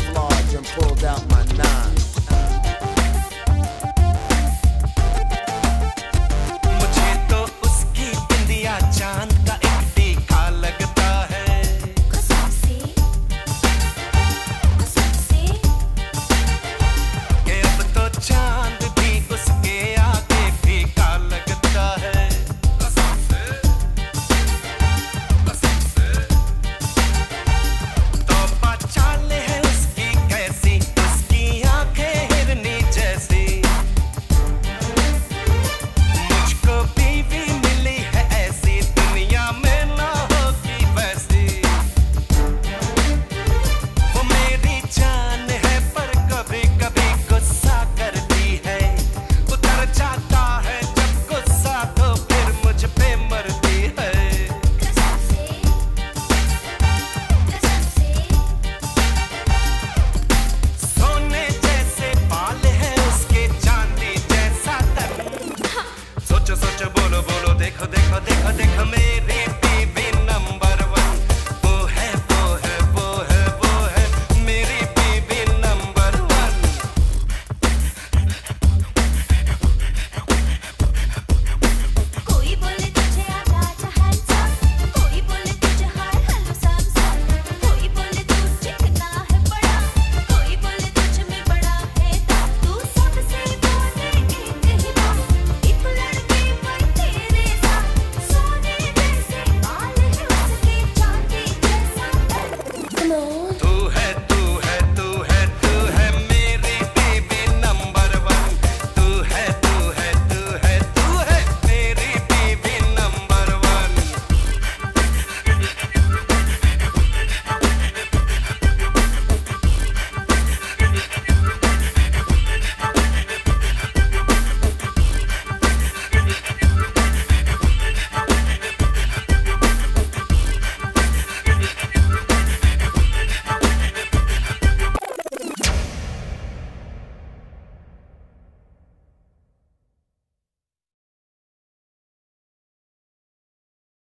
camouflage and pulled out my nine.